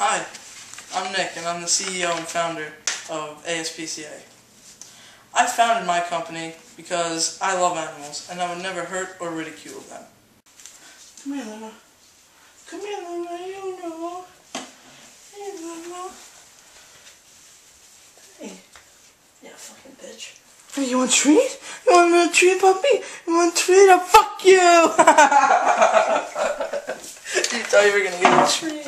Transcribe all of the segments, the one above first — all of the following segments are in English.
Hi, I'm Nick, and I'm the CEO and founder of ASPCA. I founded my company because I love animals, and I would never hurt or ridicule them. Come here, Luna. Come here, Luna. You know. Hey, Luna. Hey. Yeah, fucking bitch. Hey, you want a treat? You want a treat, puppy? You want a treat? Oh, fuck you! you thought you were gonna get a treat.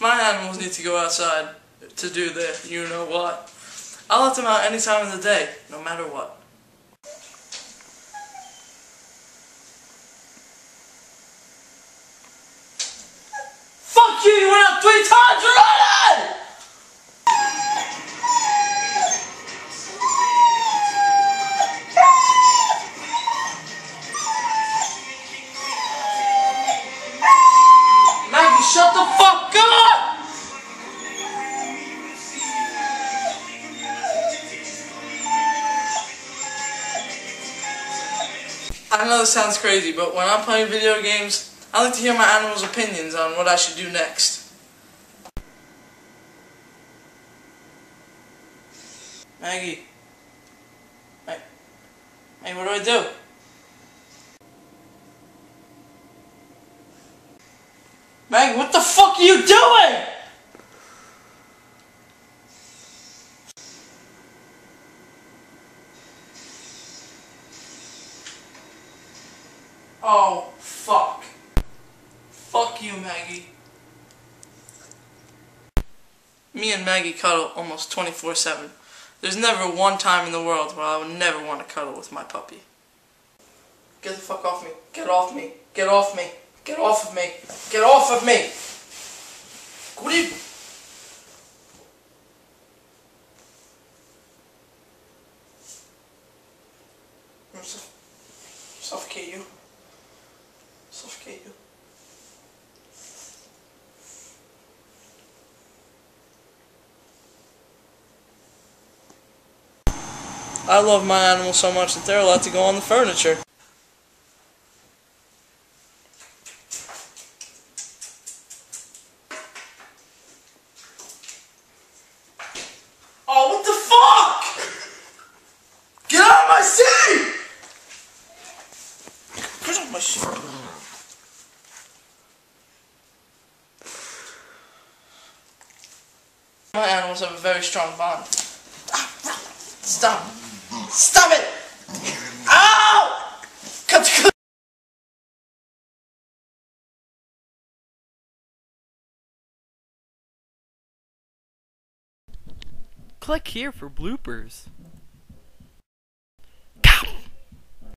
My animals need to go outside to do their you know what, I'll let them out any time of the day, no matter what. Fuck you! You went out three times I know this sounds crazy, but when I'm playing video games, I like to hear my animals' opinions on what I should do next. Maggie. Hey. Hey, what do I do? Maggie, what the fuck are you doing? Oh, fuck. Fuck you, Maggie. Me and Maggie cuddle almost 24 7. There's never one time in the world where I would never want to cuddle with my puppy. Get the fuck off me. Get off me. Get off me. Get off of me. Get off of me. What are you... Suffocate you. You. I love my animals so much that they're allowed to go on the furniture. Oh, what the fuck? Get out of my seat! Put on my shit. My animals have a very strong bond. Ah, Stop. Stop it! Ow! Click here for bloopers.